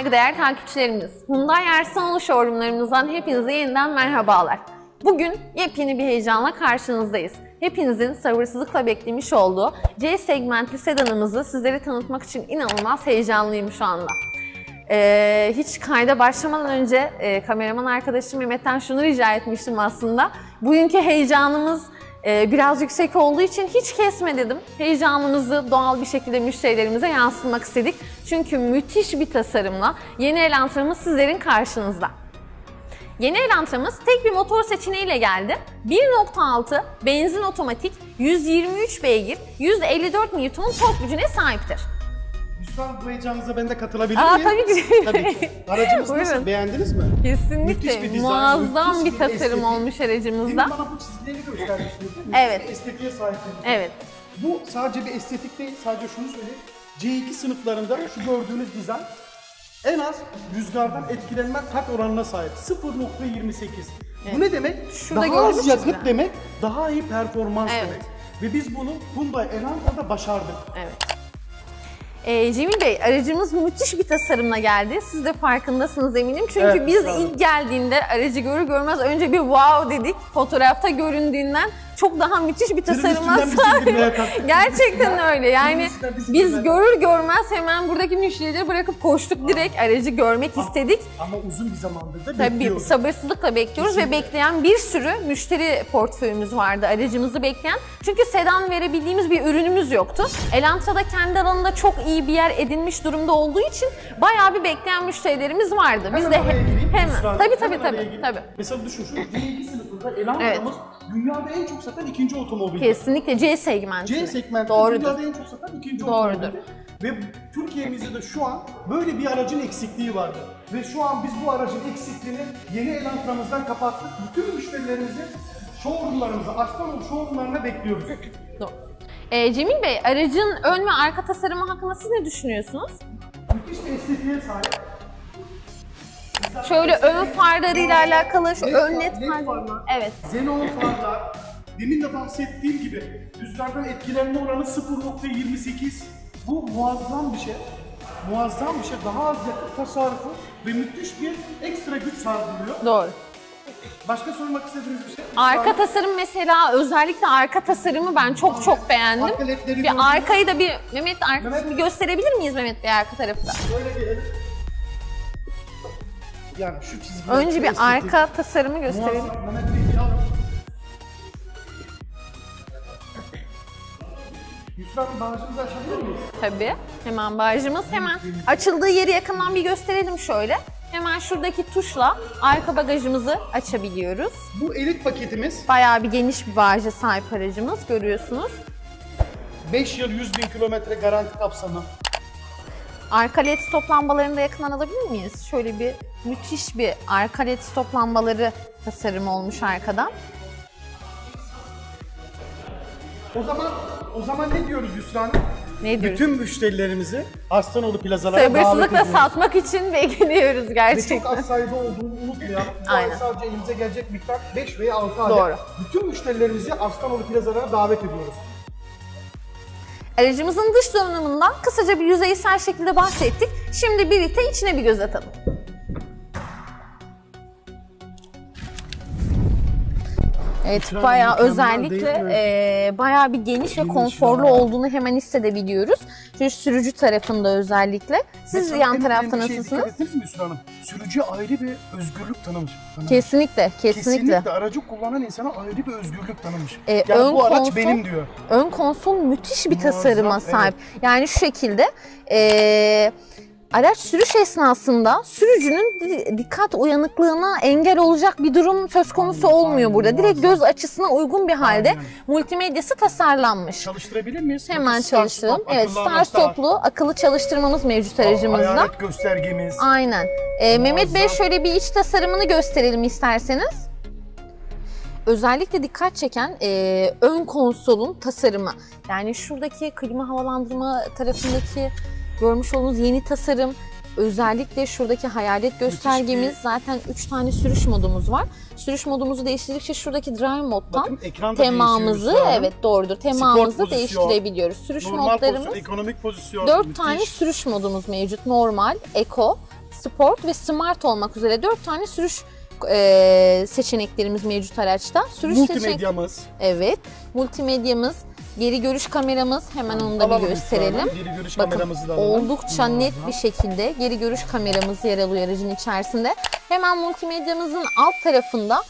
Saygıdeğer takipçilerimiz, Hyundai Ersanoğlu showroomlarımızdan hepinize yeniden merhabalar. Bugün yepyeni bir heyecanla karşınızdayız. Hepinizin sabırsızlıkla beklemiş olduğu C segmentli sedanımızı sizlere tanıtmak için inanılmaz heyecanlıyım şu anda. Ee, hiç kayda başlamadan önce e, kameraman arkadaşım Mehmet'ten şunu rica etmiştim aslında. Bugünkü heyecanımız biraz yüksek olduğu için hiç kesme dedim. Heyecanımızı doğal bir şekilde müşterilerimize yansıtmak istedik. Çünkü müthiş bir tasarımla yeni Elantramız sizlerin karşınızda. Yeni Elantramız tek bir motor seçeneğiyle geldi. 1.6 benzin otomatik 123 beygir 154 Nm tork gücüne sahiptir. Bu heyecanınıza ben de katılabilir Aa, miyim? tabii ki. Tabii ki. Aracımız Buyurun. nasıl? Beğendiniz mi? Kesinlikle Müthiş bir dizayn, muazzam müthiş bir bir tasarım estetik. olmuş Demin aracımızda. bana bu çizgileri göstermiştiniz değil mi? Evet. Bir Estetiğe sahipsiniz. Evet. Bu sadece bir estetik değil, sadece şunu söyleyeyim. C2 sınıflarında şu gördüğünüz dizayn en az rüzgardan etkilenme kat oranına sahip. 0.28. Bu ne demek? Şurada daha az yakıt demek, daha iyi performans Evet. demek. Ve biz bunu Hyundai Elantra'da başardık. Evet. Ee, Cemil Bey, aracımız müthiş bir tasarımla geldi. Siz de farkındasınız eminim. Çünkü Evet, biz ilk geldiğinde aracı görür görmez önce bir wow dedik. Fotoğrafta göründüğünden çok daha müthiş bir tasarıma sahip. Gerçekten öyle. Yani biz görür görmez hemen buradaki müşterileri bırakıp koştuk direkt aracı görmek istedik. Ama uzun bir zamandır da Tabii bekliyorduk. sabırsızlıkla bekliyoruz ve Kesinlikle. bekleyen bir sürü müşteri portföyümüz vardı aracımızı bekleyen. Çünkü sedan verebildiğimiz bir ürünümüz yoktu. Elantra da kendi alanında çok iyi bir yer edinmiş durumda olduğu için bayağı bir bekleyen müşterilerimiz vardı. Biz Hemen de oraya gireyim. hemen tabii tabii hemen oraya tabii gireyim. tabii. Mesela düşün şu C2 sınıfında Elantra'mız dünyada en çok satan ikinci otomobil. Kesinlikle C segmenti. C segmenti Doğrudur. dünyada en çok satan ikinci Doğrudur. otomobil. Ve Türkiye'mizde de şu an böyle bir aracın eksikliği vardı. Ve şu an biz bu aracın eksikliğini yeni Elantra'mızdan kapattık. Bütün müşterilerimizi showroomlarımıza, Aslanol showroomlarına bekliyoruz. Doğru. Ee, Cemil Bey, aracın ön ve arka tasarımı hakkında siz ne düşünüyorsunuz? Müthiş bir estetiğe sahip. Şöyle ön farlarıyla alakalı şu ön far. farlar. Evet. Xenon farlar, demin de bahsettiğim gibi rüzgardan etkilenme oranı 0.28. Bu muazzam bir şey. Muazzam bir şey. Daha az yakıt tasarrufu ve müthiş bir ekstra güç sağlıyor. Doğru. Başka sormak istediğiniz bir şey? Arka tasarım mesela özellikle arka tasarımı ben çok çok beğendim. Arka ledleri Bir gördünüz. arkayı da bir Mehmet arkasını Mehmet- bir gösterebilir miyiz Mehmet Bey arka tarafı da? Böyle gelelim. Yani şu çizgiler. Önce bir arka tasarımı gösterelim. Muazzam. Mehmet Bey bir alın. Yusra Hanım bağışımızı açabilir miyiz? Tabii. Hemen bagajımız hemen açıldığı yeri yakından bir gösterelim şöyle. Hemen şuradaki tuşla arka bagajımızı açabiliyoruz. Bu elit paketimiz Bayağı bir geniş bir bagaja sahip aracımız görüyorsunuz. 5 yıl 100 bin kilometre garanti kapsamı. Arka led stop lambalarını da yakından alabilir miyiz? Şöyle bir müthiş bir arka led stop lambaları tasarımı olmuş arkadan. O zaman o zaman ne diyoruz Hanım? Ne diyoruz? Bütün müşterilerimizi Aslanoğlu plazalara davet Sabırsızlıkla satmak için bekliyoruz Ve çok gerçekten. az sayıda olduğunu unutmayalım. Aynen. sadece elimize gelecek miktar 5 veya 6 adet. Doğru. Bütün müşterilerimizi Aslanoğlu plazalara davet ediyoruz. Aracımızın dış donanımından kısaca bir yüzeysel şekilde bahsettik. Şimdi birlikte içine bir göz atalım. Evet, Mükemmel, bayağı özellikle e, bayağı bir geniş ve konforlu ya. olduğunu hemen hissedebiliyoruz. Şu sürücü tarafında özellikle. Siz Mesela yan en tarafta şeye nasılsınız? Ettiniz mi Yusra Hanım? Sürücü ayrı bir özgürlük tanımış. tanımış. Kesinlikle, kesinlikle. Kesinlikle aracı kullanan insana ayrı bir özgürlük tanımış. Ee, yani ön bu araç konsol- benim diyor. Ön konsol müthiş bir Muazzam, tasarıma evet. sahip. Yani şu şekilde e, araç sürüş esnasında sürücünün di- dikkat uyanıklığına engel olacak bir durum söz konusu olmuyor burada. Direkt göz açısına uygun bir halde Aynen. multimedyası tasarlanmış. Çalıştırabilir miyiz? Hemen çalıştıralım. stop, Evet, anahtar, stoplu akıllı çalıştırmamız mevcut aracımızda. Hayalet göstergemiz. Aynen. Ee, Mehmet Bey şöyle bir iç tasarımını gösterelim isterseniz. Özellikle dikkat çeken e, ön konsolun tasarımı. Yani şuradaki klima havalandırma tarafındaki görmüş olduğunuz yeni tasarım özellikle şuradaki hayalet göstergemiz zaten 3 tane sürüş modumuz var. Sürüş modumuzu değiştirdikçe şuradaki drive moddan Bakın temamızı evet doğrudur temamızı pozisyon, değiştirebiliyoruz. Sürüş modlarımız pozisyon, ekonomik pozisyon. 4 müthiş. tane sürüş modumuz mevcut. Normal, Eco, Sport ve Smart olmak üzere 4 tane sürüş e, seçeneklerimiz mevcut araçta. Sürüş seçenek Multimedyamız. Evet. Multimedyamız, geri görüş kameramız hemen onu da Alalım bir gösterelim. lütfen. Geri görüş Bakın kameramızı da alalım. oldukça net bir şekilde geri görüş kameramız yer alıyor aracın içerisinde. Hemen multimedyamızın alt tarafında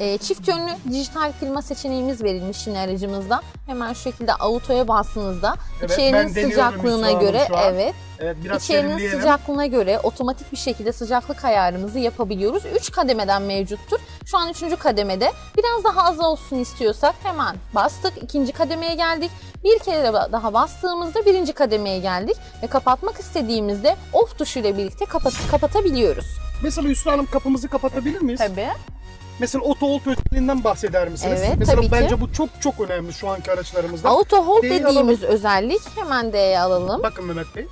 e, çift yönlü dijital klima seçeneğimiz verilmiş yine aracımızda. Hemen şu şekilde autoya bastığınızda Evet, içerinin sıcaklığına göre evet Evet biraz İçerinin sıcaklığına göre otomatik bir şekilde sıcaklık ayarımızı yapabiliyoruz. 3 kademeden mevcuttur. Şu an 3. kademede. Biraz daha az olsun istiyorsak hemen bastık. ikinci kademeye geldik. Bir kere daha bastığımızda birinci kademeye geldik. Ve kapatmak istediğimizde off tuşuyla birlikte kapat kapatabiliyoruz. Mesela Yusra Hanım kapımızı kapatabilir miyiz? Tabii. Mesela auto hold özelliğinden bahseder misiniz? Evet, Mesela tabii ki. bence bu çok çok önemli şu anki araçlarımızda. Auto hold D'yi dediğimiz özellik hemen D'ye alalım. Bakın Mehmet Bey.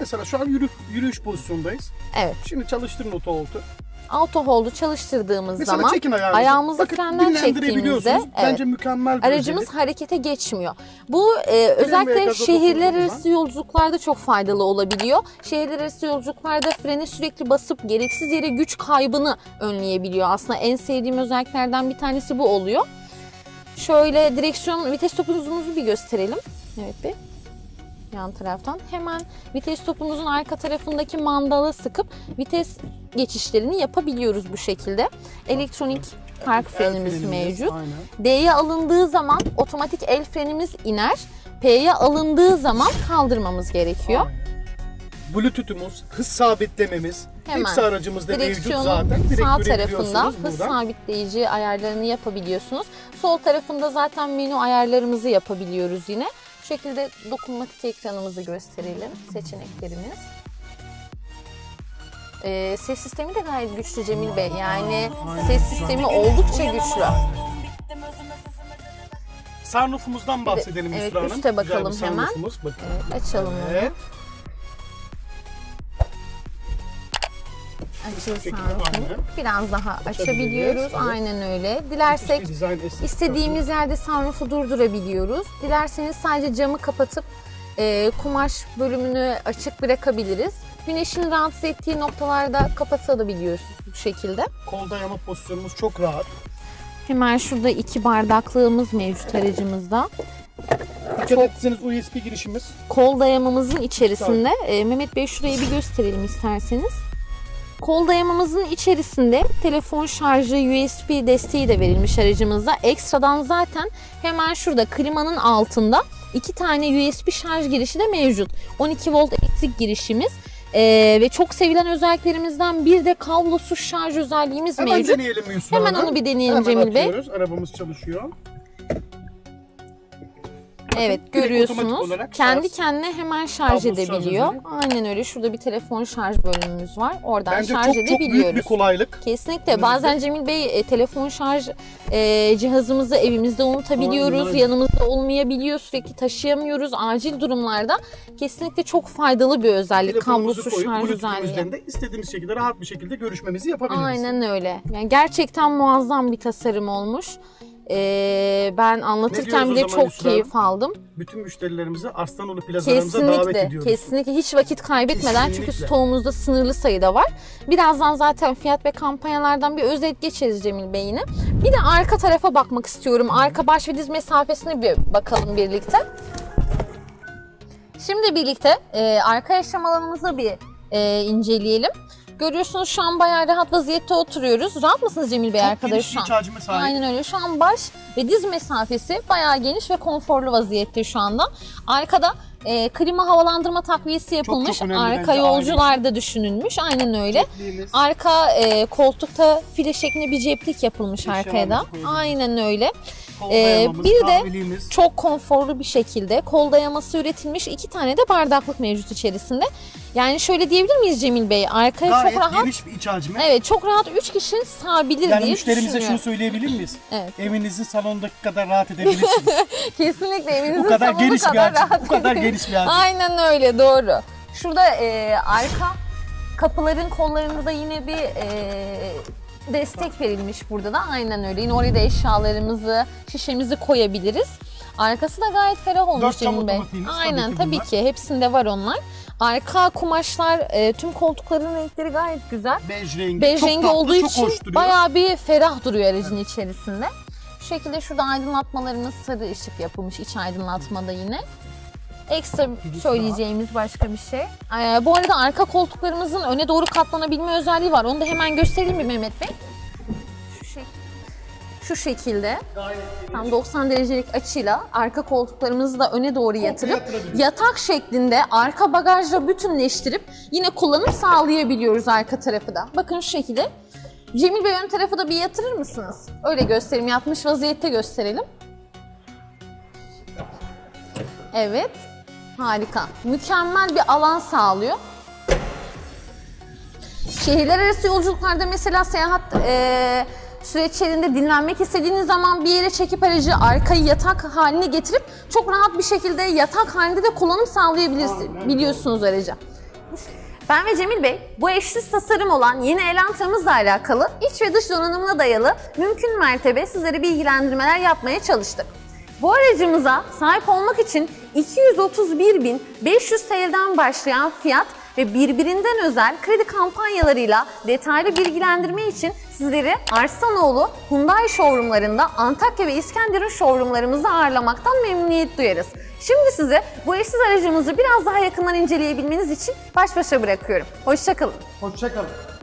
Mesela şu an yürü, yürüyüş pozisyondayız. Evet. Şimdi çalıştırın auto hold'u. Auto hold'u çalıştırdığımız Mesela zaman çekin ayağınızı. ayağımızı Bakın, frenden çektiğimizde, Bence mükemmel bir Aracımız özellik. harekete geçmiyor. Bu e, özellikle şehirler arası yolculuklarda çok faydalı olabiliyor. Şehirler arası yolculuklarda frene sürekli basıp gereksiz yere güç kaybını önleyebiliyor. Aslında en sevdiğim özelliklerden bir tanesi bu oluyor. Şöyle direksiyon vites topuzumuzu bir gösterelim. Evet bir yan taraftan. Hemen vites topumuzun arka tarafındaki mandala sıkıp vites geçişlerini yapabiliyoruz bu şekilde. Elektronik park frenimiz frenimiz, mevcut. D'ye alındığı zaman otomatik el frenimiz iner. P'ye alındığı zaman kaldırmamız gerekiyor. Aynen. Bluetooth'umuz, hız sabitlememiz, Hemen hepsi aracımızda mevcut zaten. Direkt sağ tarafında hız buradan. sabitleyici ayarlarını yapabiliyorsunuz. Sol tarafında zaten menü ayarlarımızı yapabiliyoruz yine. Şekilde dokunmatik ekranımızı gösterelim. Seçeneklerimiz. Ee, ses sistemi de gayet güçlü Cemil Bey. Yani ses sistemi oldukça güçlü. Sunroof'umuzdan bahsedelim Evet, Hanım. üste Güzel bir bakalım hemen. sunroofumuz. Bakın. Evet, açalım onu. Evet. Sağlıklı. aynen. Biraz daha açabiliyoruz. Aynen öyle. Dilersek istediğimiz yerde sunroof'u durdurabiliyoruz. Dilerseniz sadece camı kapatıp e, kumaş bölümünü açık bırakabiliriz. Güneşin rahatsız ettiği noktalarda kapatabiliyorsunuz bu şekilde. Kol dayama pozisyonumuz çok rahat. Hemen şurada iki bardaklığımız mevcut aracımızda. Dikkat etseniz USB girişimiz. kol dayamamızın içerisinde e, Mehmet Bey şurayı bir gösterelim isterseniz. Kol dayamamızın içerisinde telefon şarjı USB desteği de verilmiş aracımızda. Ekstradan zaten hemen şurada klimanın altında iki tane USB şarj girişi de mevcut. 12 volt elektrik girişimiz e, ve çok sevilen özelliklerimizden bir de kablosuz şarj özelliğimiz Hemen mevcut. deneyelim Hemen Hanım? onu bir deneyelim Hemen Cemil Bey. atıyoruz. Arabamız çalışıyor. Evet direkt otomatik görüyorsunuz. olarak Kendi kendine hemen şarj edebiliyor. Aynen öyle. Şurada bir telefon şarj bölümümüz var. Oradan Bence şarj çok çok büyük edebiliyoruz. bir kolaylık. Kesinlikle. Önümüzde. Bazen Cemil Bey e, telefon şarj e, cihazımızı evimizde unutabiliyoruz. Aynen. Yanımızda olmayabiliyor. Sürekli taşıyamıyoruz. Acil durumlarda kesinlikle çok faydalı bir özellik. Kablosuz şarj özelliği. üzerinde istediğimiz şekilde rahat bir şekilde görüşmemizi yapabiliriz. Aynen öyle. Yani gerçekten muazzam bir tasarım olmuş. E, ben anlatırken bile çok Yusra keyif aldım. Bütün müşterilerimizi Arslanoğlu plazalarımıza davet ediyoruz. kesinlikle hiç vakit kaybetmeden çünkü Kesinlikle. stoğumuzda sınırlı sayıda var. Birazdan zaten fiyat ve kampanyalardan bir özet geçeriz Cemil Bey yine. Bir de arka tarafa bakmak istiyorum. Arka baş ve diz mesafesine bir bakalım birlikte. Şimdi birlikte e, arka yaşam alanımızı bir e, inceleyelim. Görüyorsunuz şu an bayağı rahat vaziyette oturuyoruz. Rahat mısınız Cemil Bey Çok arkada geniş şu bir an? iç hacme sahip. Aynen öyle. Şu an baş ve diz mesafesi bayağı geniş ve konforlu vaziyette şu anda. Arkada e, klima havalandırma takviyesi yapılmış. çok önemli Arka bence, yolcularda düşünülmüş. Aynen öyle. Cepliğimiz. Arka e, koltukta file şeklinde bir ceplik yapılmış Eşyalarımızı arkaya da. Aynen öyle. Kol Ee, dayamamız, bir de kahveliğimiz. Çok konforlu bir şekilde kol dayaması üretilmiş. iki tane de bardaklık mevcut içerisinde. Yani şöyle diyebilir miyiz Cemil Bey? Arkaya Gayet çok rahat. geniş bir iç hacmi. Evet çok rahat 3 kişi sığabilir Yani diye müşterimize şunu düşünüyorum. söyleyebilir miyiz? Evet. Evinizin salonundaki kadar rahat edebilirsiniz. Kesinlikle evinizin bu kadar salonu geniş bir kadar hacim. rahat Bu kadar geniş bir hacim. Aynen öyle doğru. Şurada e, arka Kapıların kollarında da yine bir e, destek verilmiş burada da. Aynen öyle. Yine oraya da eşyalarımızı, şişemizi koyabiliriz. Arkası da gayet ferah olmuş Dört Cemil Bey. otomatiğiniz tabii Aynen ki tabii ki. Hepsinde var onlar. Arka kumaşlar, e, tüm koltukların renkleri gayet güzel. Bej rengi. Bej çok rengi tatlı, olduğu çok için bayağı bir ferah duruyor aracın içerisinde. Şu şekilde şurada aydınlatmalarımız sarı ışık yapılmış iç aydınlatmada yine. Ekstra söyleyeceğimiz başka bir şey. Ee, bu arada arka koltuklarımızın öne doğru katlanabilme özelliği var. Onu da hemen göstereyim mi Mehmet Bey? Şu, şek- şu şekilde tam 90 derecelik açıyla arka koltuklarımızı da öne doğru yatırıp yatak şeklinde arka bagajla bütünleştirip yine kullanım sağlayabiliyoruz arka tarafı da. Bakın şu şekilde. Cemil Bey ön tarafı da bir yatırır mısınız? Öyle göstereyim. Yatmış vaziyette gösterelim. Evet. Harika. Mükemmel bir alan sağlıyor. Şehirler arası yolculuklarda mesela seyahat e, süreçlerinde dinlenmek istediğiniz zaman bir yere çekip aracı arkayı yatak haline getirip çok rahat bir şekilde yatak halinde de kullanım sağlayabilirsiniz. Biliyorsunuz aracı. Ben ve Cemil Bey bu eşsiz tasarım olan yeni Elantramızla alakalı iç ve dış donanımına dayalı mümkün mertebe sizlere bilgilendirmeler yapmaya çalıştık. Bu aracımıza sahip olmak için 231.500 TL'den başlayan fiyat ve birbirinden özel kredi kampanyalarıyla detaylı bilgilendirme için sizleri Arslanoğlu Hyundai showroomlarında Antakya ve İskenderun showroomlarımızda ağırlamaktan memnuniyet duyarız. Şimdi size bu eşsiz aracımızı biraz daha yakından inceleyebilmeniz için baş başa bırakıyorum. Hoşçakalın. Hoşçakalın.